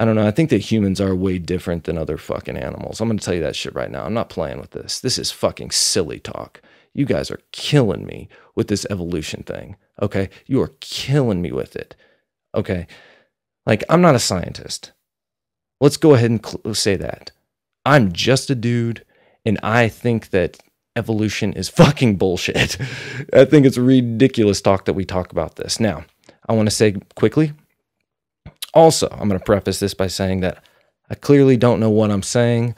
I don't know. I think that humans are way different than other fucking animals. I'm going to tell you that shit right now. I'm not playing with this. This is fucking silly talk. You guys are killing me with this evolution thing. Okay. You are killing me with it. Okay. Like, I'm not a scientist. Let's go ahead and say that. I'm just a dude, and I think that evolution is fucking bullshit. I think it's ridiculous talk that we talk about this. Now, I want to say quickly also, I'm going to preface this by saying that I clearly don't know what I'm saying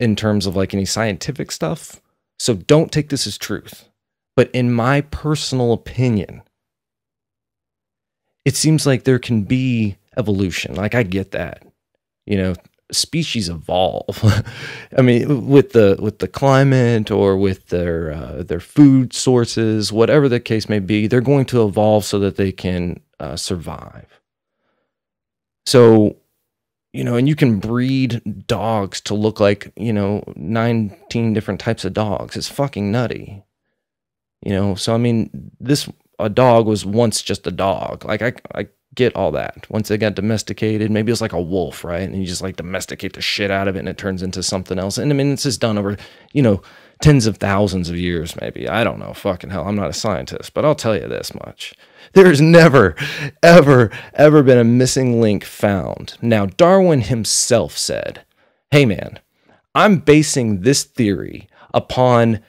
in terms of like any scientific stuff. So don't take this as truth. But in my personal opinion, it seems like there can be evolution. Like I get that. You know, species evolve. I mean, with the with the climate or with their uh, their food sources, whatever the case may be, they're going to evolve so that they can uh, survive. So, you know, and you can breed dogs to look like you know nineteen different types of dogs. It's fucking nutty. You know, so I mean, this a dog was once just a dog. Like I, I get all that. Once they got domesticated, maybe it's like a wolf, right? And you just like domesticate the shit out of it and it turns into something else. And I mean, it's just done over, you know, tens of thousands of years, maybe. I don't know. Fucking hell. I'm not a scientist, but I'll tell you this much. There's never, ever, ever been a missing link found. Now, Darwin himself said, Hey, man, I'm basing this theory upon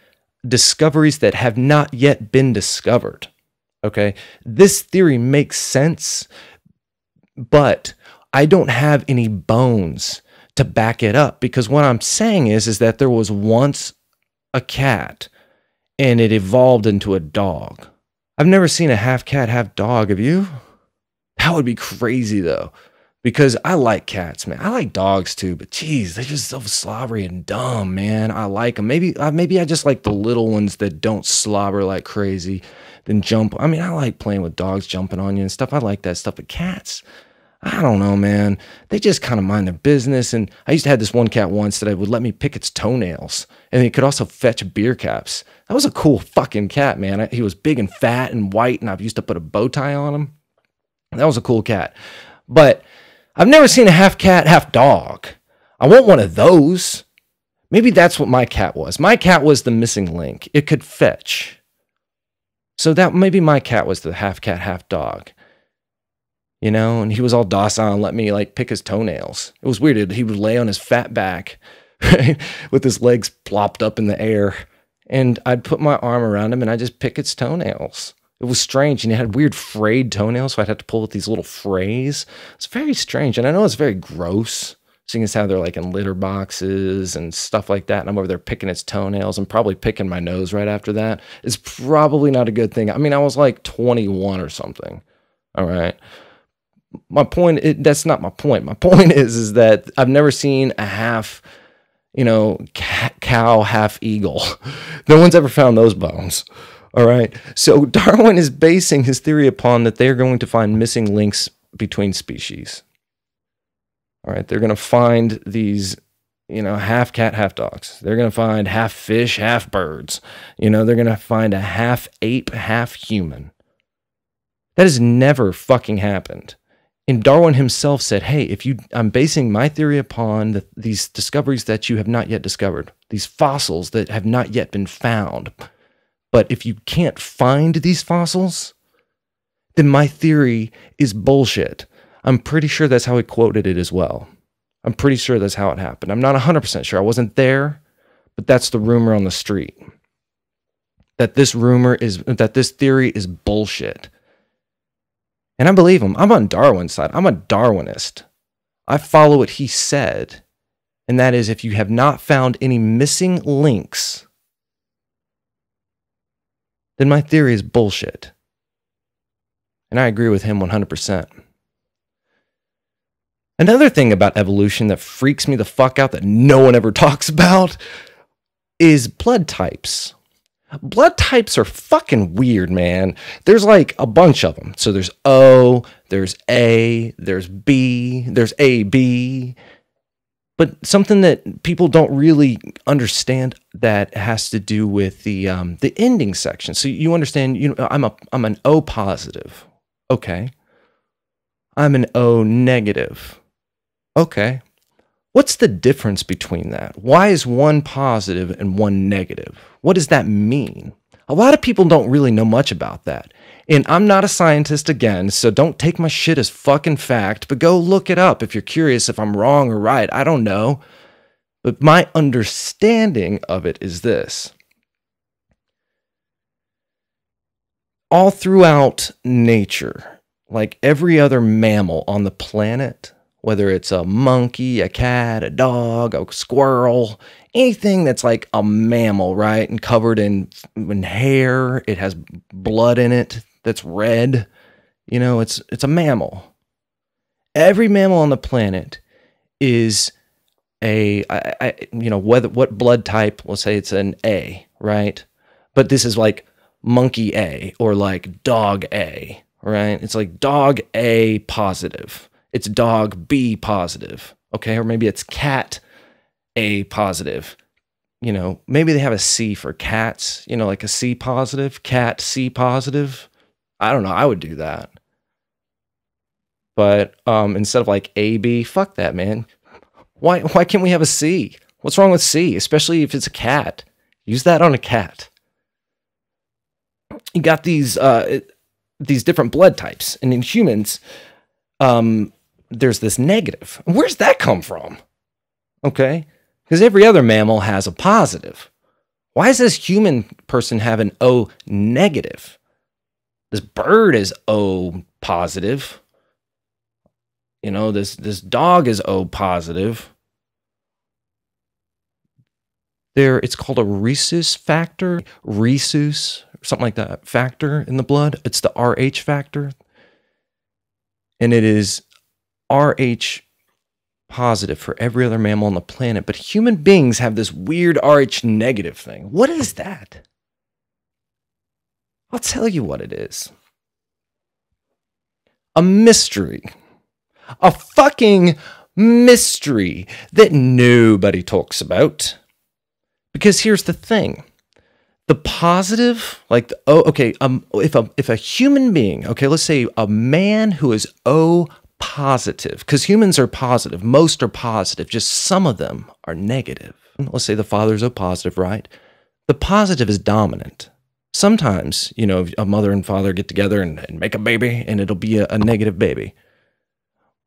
discoveries that have not yet been discovered. Okay. This theory makes sense, but I don't have any bones to back it up because what I'm saying is is that there was once a cat and it evolved into a dog. I've never seen a half cat, half dog. Have you? That would be crazy though because I like cats, man. I like dogs too, but geez, they're just so slobbery and dumb, man. I like them. Maybe, uh, maybe I just like the little ones that don't slobber like crazy, then jump. I mean, I like playing with dogs jumping on you and stuff. I like that stuff. But cats, I don't know, man. They just kind of mind their business. And I used to have this one cat once that I would let me pick its toenails, and it could also fetch beer caps. That was a cool fucking cat, man. He was big and fat and white, and I used to put a bow tie on him. That was a cool cat. But I've never seen a half cat, half dog. I want one of those. Maybe that's what my cat was. My cat was the missing link. It could fetch. So that maybe my cat was the half cat, half dog. You know, and he was all docile and let me like pick his toenails. It was weird. He would lay on his fat back right, with his legs plopped up in the air. And I'd put my arm around him and I'd just pick its toenails. It was strange. And he had weird frayed toenails so i'd have to pull with these little frays. It's very strange. And i know it's very gross seeing as how they're like in litter boxes and stuff like that. And i'm over there picking its toenails and probably picking my nose right after that. It's probably not a good thing. I mean i was like 21 or something. All right my point it, that's not my point my point is is that i've never seen a half you know cow half eagle no one's ever found those bones all right. So Darwin is basing his theory upon that they're going to find missing links between species. All right. They're going to find these, you know, half cat, half dogs. They're going to find half fish, half birds. You know, they're going to find a half ape, half human. That has never fucking happened. And Darwin himself said, "Hey, if you, I'm basing my theory upon the, these discoveries that you have not yet discovered, these fossils that have not yet been found." But if you can't find these fossils, then my theory is bullshit. I'm pretty sure that's how he quoted it as well. I'm pretty sure that's how it happened. I'm not 100% sure. I wasn't there, but that's the rumor on the street. That this rumor is, that this theory is bullshit. And I believe him. I'm on Darwin's side. I'm a Darwinist. I follow what he said. And that is if you have not found any missing links then my theory is bullshit. And I agree with him 100%. Another thing about evolution that freaks me the fuck out that no one ever talks about is blood types. Blood types are fucking weird, man. There's like a bunch of them. So there's O, there's A, there's B, there's AB, but something that people don't really understand that has to do with the um, the ending section. So you understand, you know, I'm a I'm an O positive. Okay. I'm an O negative. Okay. What's the difference between that? Why is one positive and one negative? What does that mean? A lot of people don't really know much about that. And I'm not a scientist again, so don't take my shit as fucking fact, but go look it up if you're curious if I'm wrong or right. I don't know. But my understanding of it is this all throughout nature, like every other mammal on the planet, whether it's a monkey, a cat, a dog, a squirrel, anything that's like a mammal, right? And covered in, in hair, it has blood in it that's red. You know, it's it's a mammal. Every mammal on the planet is a I, I, you know whether what blood type let's say it's an a right but this is like monkey a or like dog a right it's like dog a positive it's dog b positive okay or maybe it's cat a positive you know maybe they have a c for cats you know like a c positive cat c positive i don't know i would do that but um instead of like a b fuck that man why why can't we have a C? What's wrong with C? Especially if it's a cat. Use that on a cat. You got these uh, these different blood types, and in humans, um, there's this negative. Where's that come from? Okay, because every other mammal has a positive. Why does this human person have an O negative? This bird is O positive. You know, this this dog is O positive. There, it's called a rhesus factor, rhesus, something like that, factor in the blood. It's the Rh factor, and it is Rh positive for every other mammal on the planet. But human beings have this weird Rh negative thing. What is that? I'll tell you what it is. A mystery a fucking mystery that nobody talks about. Because here's the thing the positive like the, oh okay um if a if a human being okay let's say a man who is o positive because humans are positive. Most are positive. Just some of them are negative. Let's say the father's o positive right? The positive is dominant. Sometimes you know a mother and father get together and, and make a baby and it'll be a, a negative baby.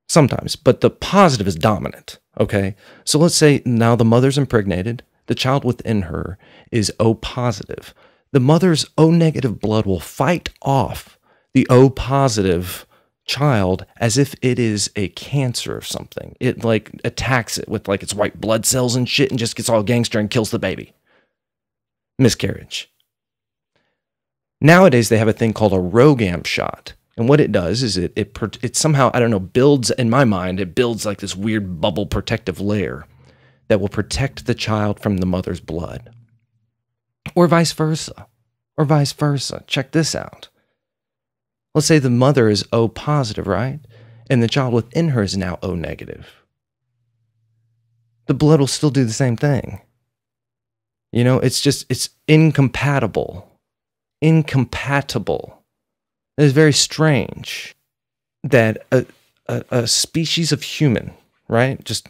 Sometimes, but the positive is dominant. Okay. So let's say now the mother's impregnated, the child within her is O positive. The mother's O negative blood will fight off the O positive child as if it is a cancer or something. It like attacks it with like its white blood cells and shit and just gets all gangster and kills the baby. Miscarriage. Nowadays, they have a thing called a RhoGAM shot and what it does is it, it, it somehow, I don't know, builds, in my mind, it builds like this weird bubble protective layer that will protect the child from the mother's blood. Or vice versa. Or vice versa. Check this out. Let's say the mother is O positive, right? And the child within her is now O negative. The blood will still do the same thing. You know, it's just, it's incompatible. Incompatible. It is very strange that a, a, a species of human, right? Just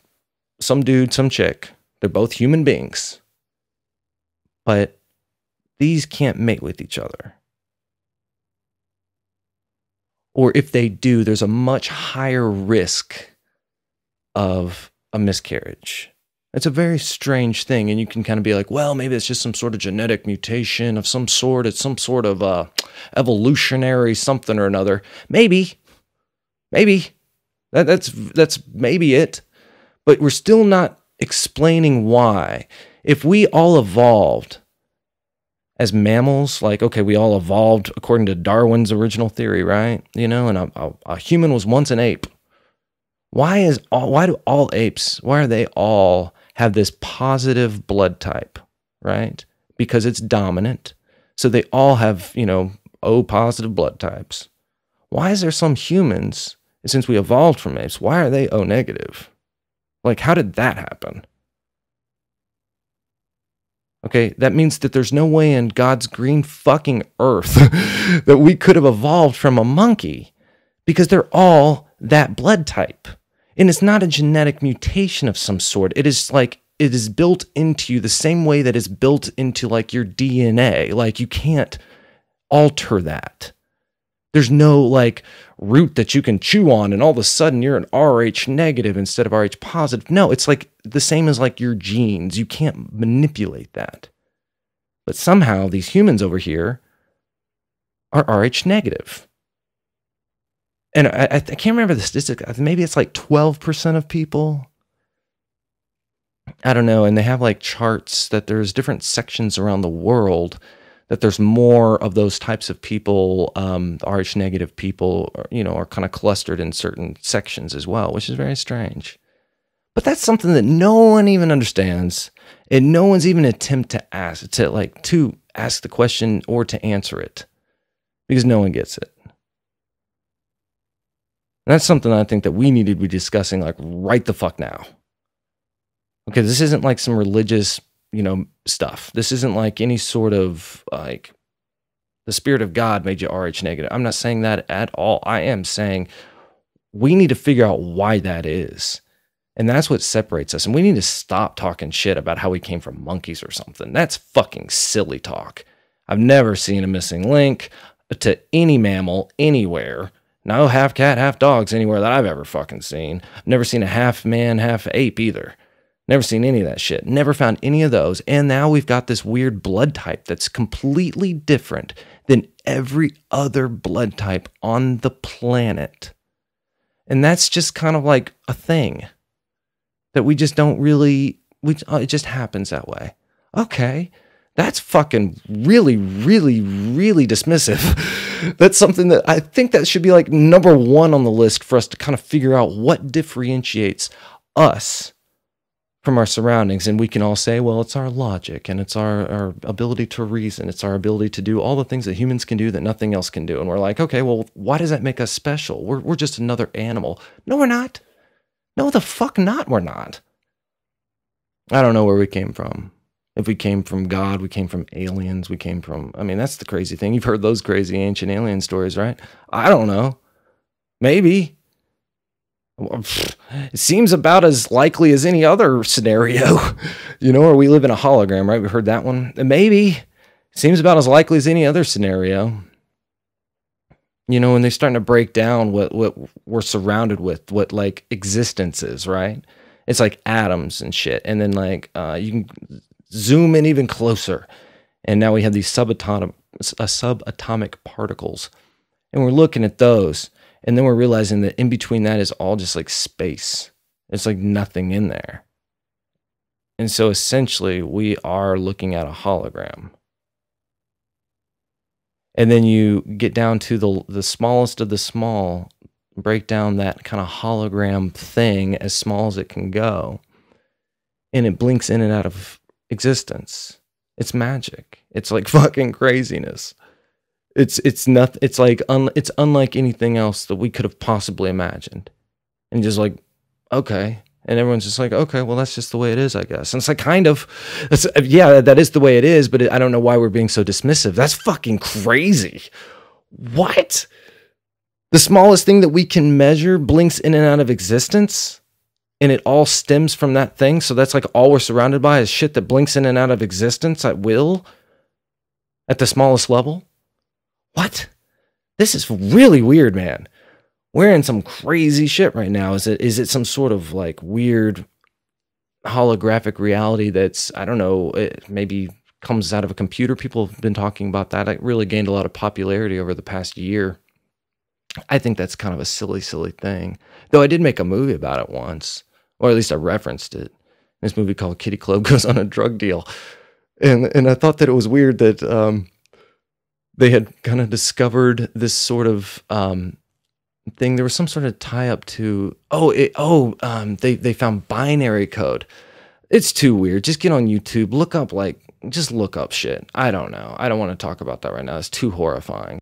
some dude, some chick, they're both human beings, but these can't mate with each other. Or if they do, there's a much higher risk of a miscarriage. It's a very strange thing. And you can kind of be like, well, maybe it's just some sort of genetic mutation of some sort. It's some sort of uh, evolutionary something or another. Maybe, maybe that, that's, that's maybe it. But we're still not explaining why. If we all evolved as mammals, like, okay, we all evolved according to Darwin's original theory, right? You know, and a, a, a human was once an ape. Why is all, why do all apes, why are they all have this positive blood type, right? Because it's dominant. So they all have, you know, O positive blood types. Why is there some humans, since we evolved from apes, why are they O negative? Like, how did that happen? Okay, that means that there's no way in God's green fucking earth that we could have evolved from a monkey because they're all that blood type. And it's not a genetic mutation of some sort. It is like it is built into you the same way that it's built into like your DNA. Like you can't alter that. There's no like root that you can chew on and all of a sudden you're an RH negative instead of RH positive. No, it's like the same as like your genes. You can't manipulate that. But somehow these humans over here are RH negative and I, I can't remember the statistic. Maybe it's like 12% of people. I don't know. And they have like charts that there's different sections around the world that there's more of those types of people, um, RH negative people, you know, are kind of clustered in certain sections as well, which is very strange. But that's something that no one even understands, and no one's even attempt to ask to like to ask the question or to answer it, because no one gets it. And that's something I think that we need to be discussing like right the fuck now. Okay, this isn't like some religious, you know, stuff. This isn't like any sort of like the spirit of God made you RH negative. I'm not saying that at all. I am saying we need to figure out why that is. And that's what separates us. And we need to stop talking shit about how we came from monkeys or something. That's fucking silly talk. I've never seen a missing link to any mammal anywhere no half cat, half dogs anywhere that I've ever fucking seen. I've Never seen a half man, half ape either. Never seen any of that shit. Never found any of those. And now we've got this weird blood type that's completely different than every other blood type on the planet. And that's just kind of like a thing that we just don't really, we, uh, it just happens that way. Okay. That's fucking really, really, really dismissive. That's something that I think that should be like number one on the list for us to kind of figure out what differentiates us from our surroundings. And we can all say, well, it's our logic and it's our, our ability to reason. It's our ability to do all the things that humans can do that nothing else can do. And we're like, okay, well, why does that make us special? We're, we're just another animal. No, we're not. No, the fuck not. We're not. I don't know where we came from if we came from God, we came from aliens, we came from, I mean, that's the crazy thing. You've heard those crazy ancient alien stories, right? I don't know. Maybe. It seems about as likely as any other scenario, you know, or we live in a hologram, right? We heard that one. Maybe. Seems about as likely as any other scenario. You know, when they're starting to break down what, what we're surrounded with, what like existence is, right? It's like atoms and shit. And then like uh, you can zoom in even closer. And now we have these subatomic, uh, subatomic particles. And we're looking at those. And then we're realizing that in between that is all just like space. It's like nothing in there. And so essentially, we are looking at a hologram. And then you get down to the, the smallest of the small, break down that kind of hologram thing as small as it can go. And it blinks in and out of existence. It's magic. It's like fucking craziness. It's it's nothing. It's like un, it's unlike anything else that we could have possibly imagined. And just like, okay, and everyone's just like, okay, well that's just the way it is, I guess. And it's like kind of, yeah, that is the way it is. But it, I don't know why we're being so dismissive. That's fucking crazy. What? The smallest thing that we can measure blinks in and out of existence and it all stems from that thing. So that's like all we're surrounded by is shit that blinks in and out of existence at will at the smallest level. What? This is really weird, man. We're in some crazy shit right now. Is it is it some sort of like weird holographic reality that's I don't know, it maybe comes out of a computer. People have been talking about that. It really gained a lot of popularity over the past year. I think that's kind of a silly, silly thing. Though I did make a movie about it once or at least I referenced it. This movie called Kitty Club goes on a drug deal, and and I thought that it was weird that um, they had kind of discovered this sort of um, thing. There was some sort of tie up to oh it, oh um, they they found binary code. It's too weird. Just get on YouTube, look up like just look up shit. I don't know. I don't want to talk about that right now. It's too horrifying.